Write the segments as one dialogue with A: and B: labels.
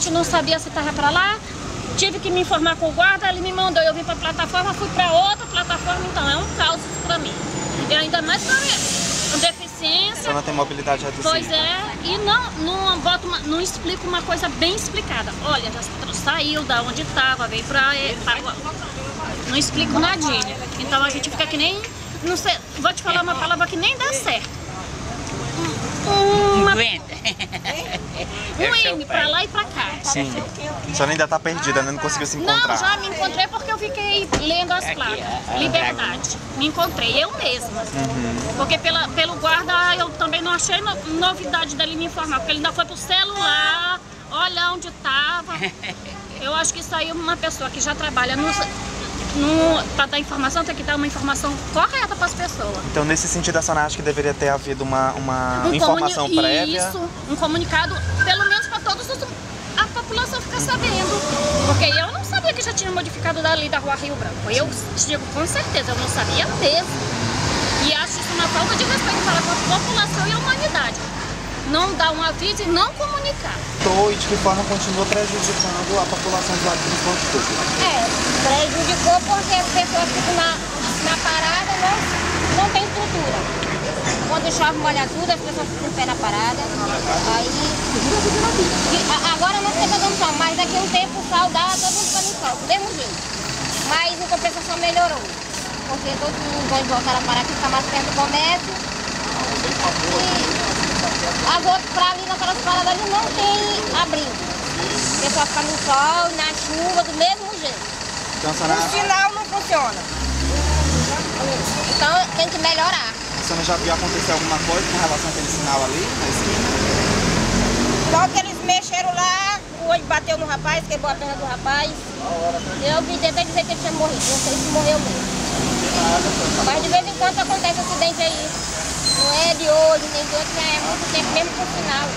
A: gente não sabia se estava para lá. Tive que me informar com o guarda, ele me mandou, eu vim para a plataforma, fui para outra plataforma, então é um caos para mim. E ainda mais para mim, deficiência.
B: Não tem mobilidade reduzida.
A: Pois é, e não, não, boto uma, não explico uma coisa bem explicada. Olha, já saiu da onde estava, veio para... Não explico nadinha. Então a gente fica que nem... Não sei, vou te falar uma palavra que nem dá certo uma... um M pra lá e pra cá.
B: Sim. A senhora ainda tá perdida, né? Não conseguiu se encontrar.
A: Não, já me encontrei porque eu fiquei lendo as placas. Liberdade. Me encontrei, eu mesma. Uhum. Porque pela, pelo guarda eu também não achei novidade dele me informar, porque ele ainda foi pro celular, olha onde tava. Eu acho que isso aí uma pessoa que já trabalha no, para dar informação, tem que dar uma informação correta para as pessoas.
B: Então, nesse sentido, a senhora acha que deveria ter havido uma, uma um informação prévia?
A: Isso, um comunicado, pelo menos para todos os, a população ficar sabendo. Porque eu não sabia que já tinha modificado dali da rua Rio Branco. Eu digo com certeza, eu não sabia mesmo. E acho isso uma falta de respeito para a população e a humanidade não dar um aviso e não comunicar.
B: E de que forma continua prejudicando a população do transporte público?
A: É, prejudicou porque as pessoas ficam na, na parada, não, não tem estrutura. Quando chove molha tudo, as pessoas ficam em pé na parada. Aí. Agora não está dando sol, mas daqui a um tempo o sol dá, todo mundo no sol, do mesmo jeito. Mas em compensação melhorou. Porque todo mundo vai voltar a parar que fica mais perto do comércio. E as outras para ali naquelas paradas ali não tem abrigo. O pessoal fica no sol, na chuva, do mesmo jeito.
B: Então, senhora...
A: O sinal não funciona. Então tem que melhorar.
B: A senhora já viu acontecer alguma coisa com relação àquele sinal ali na esquina?
A: Logo que eles mexeram lá, o olho bateu no rapaz, quebrou a perna do rapaz. Eu vi até dizer que ele tinha morrido, não sei se morreu mesmo. Mas de vez em quando acontece acidente aí. Não é de hoje, nem de outro, é muito tempo, mesmo por final.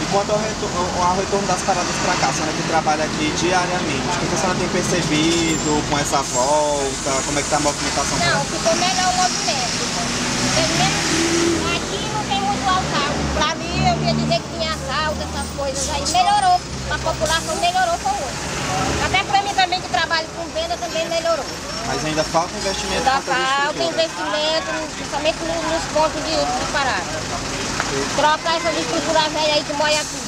B: E quanto ao retorno, ao retorno das paradas para cá, a senhora que trabalha aqui diariamente, o que a senhora tem percebido com essa volta? Como é que está a movimentação?
A: Não, ficou melhor o movimento. Aqui não tem muito assalto. Para mim, eu ia dizer que tinha assalto, essas coisas aí. Melhorou. A população melhorou com hoje. Até para mim também, que trabalho com venda, também melhorou.
B: Mas ainda falta investimento
A: Ainda falta investimento, principalmente nos pontos de, de parada. Trocar essas estruturas velhas aí que molha tudo.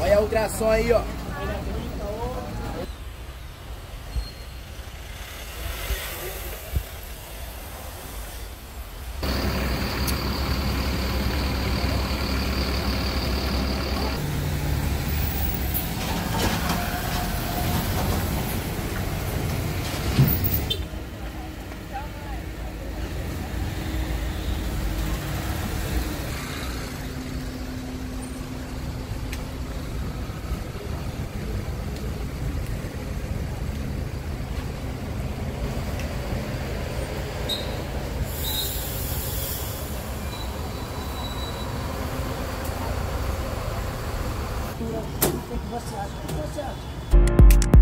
C: Olha a ultrassom aí, ó. O que você acha? O que você acha?